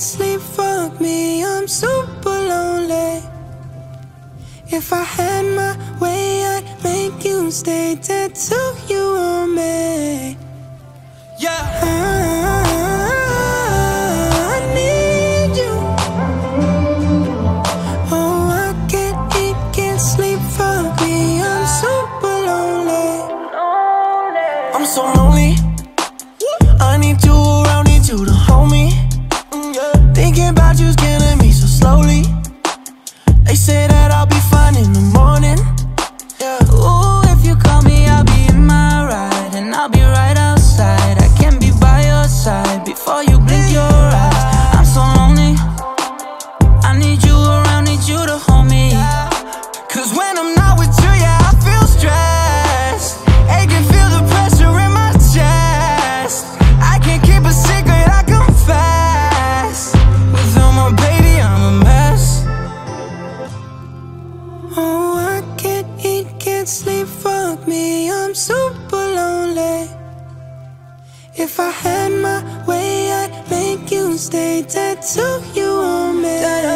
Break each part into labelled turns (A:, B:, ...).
A: can't sleep, fuck me, I'm super lonely. If I had my way, I'd make you stay tattoo you on me.
B: Yeah.
A: I need you. Oh, I can't eat, can't sleep, me, I'm super lonely.
B: I'm so lonely. Can't
A: fuck me, I'm super lonely. If I had my way, I'd make you stay tattoo you on me.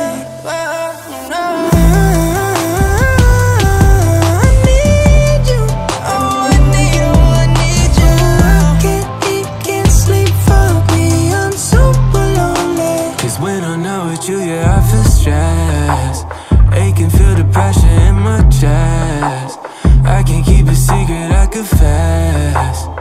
A: confess